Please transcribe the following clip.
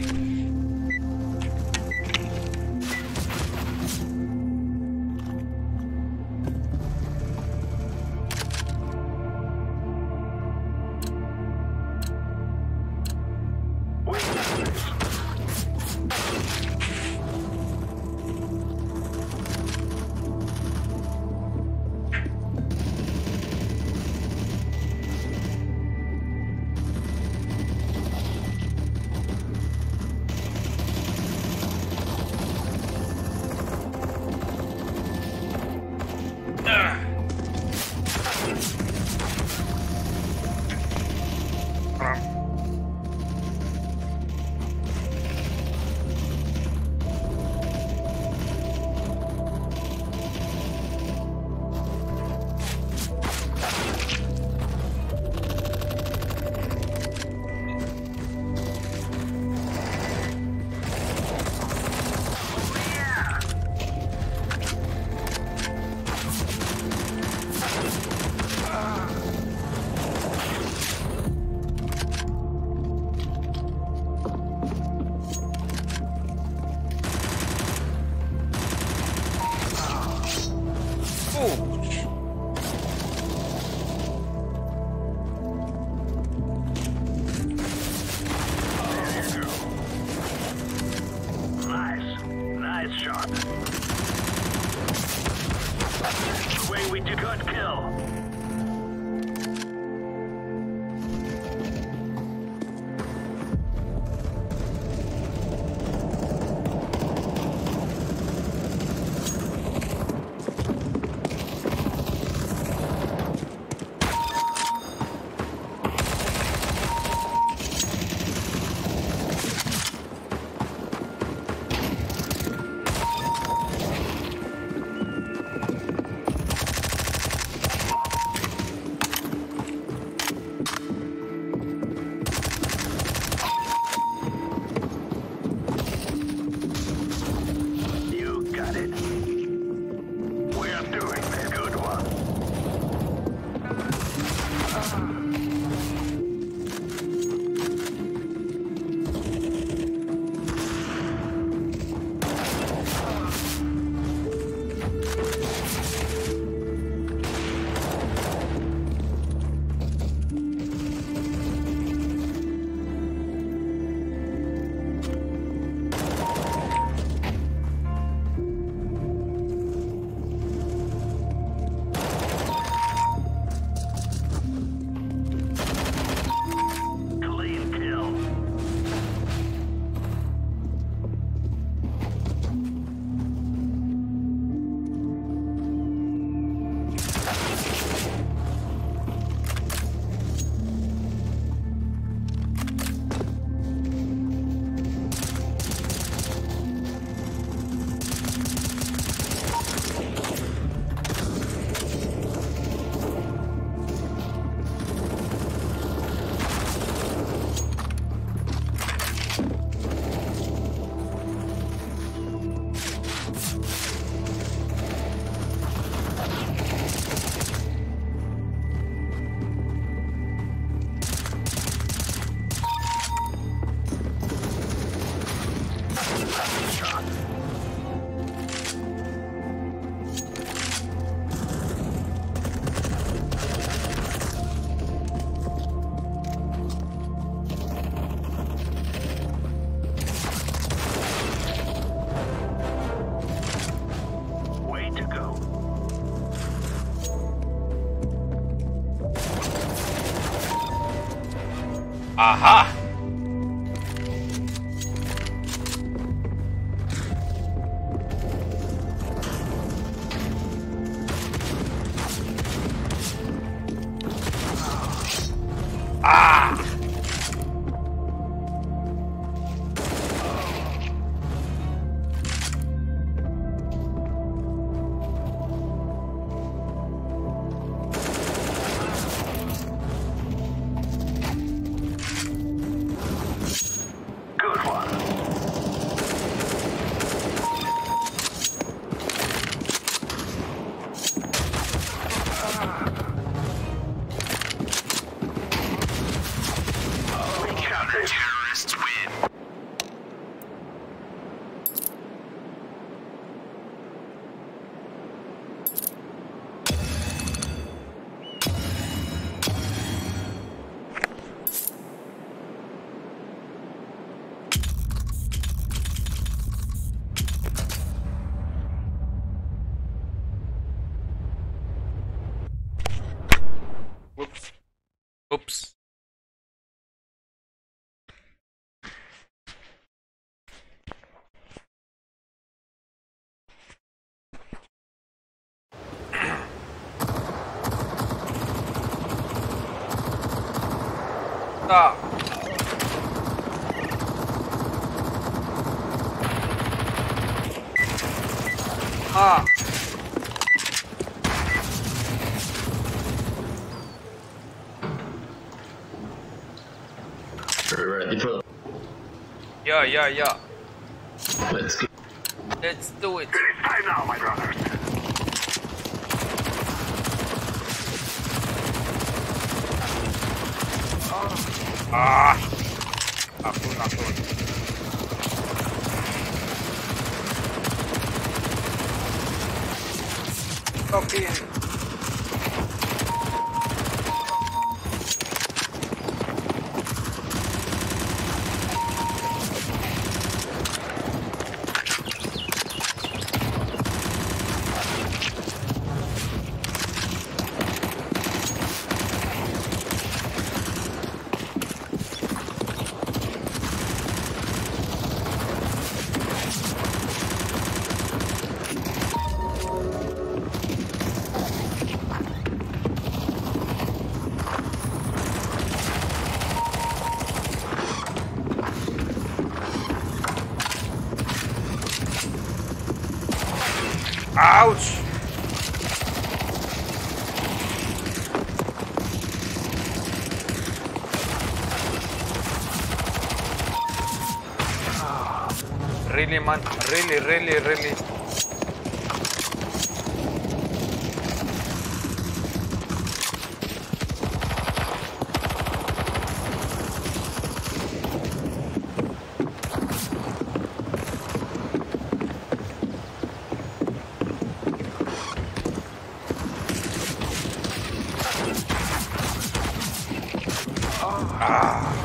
way. Nice. Ajá. Ah. Ready for Yeah, yeah, yeah. Let's go. Let's do it. It is time now, my brothers. Ah! Azul, azul. Okay. Man. Really, really, really. Stupid